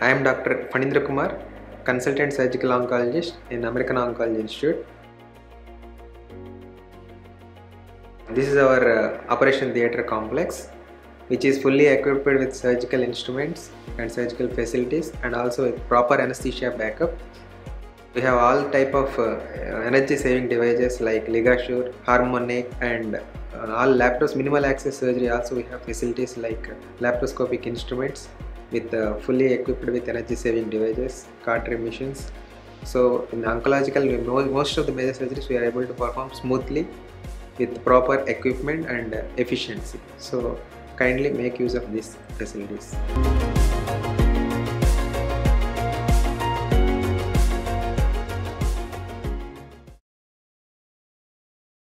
I am Dr. Phanindra Kumar, consultant surgical oncologist in American Oncology Institute. This is our uh, operation theatre complex which is fully equipped with surgical instruments and surgical facilities and also with proper anesthesia backup. We have all type of uh, energy saving devices like LigaSure, Harmonic and all lapros minimal access surgery. Also, we have facilities like uh, laparoscopic instruments with uh, fully equipped with energy saving devices, cartridge machines. So, in oncological, most of the major surgeries we are able to perform smoothly with proper equipment and uh, efficiency. So, kindly make use of these facilities.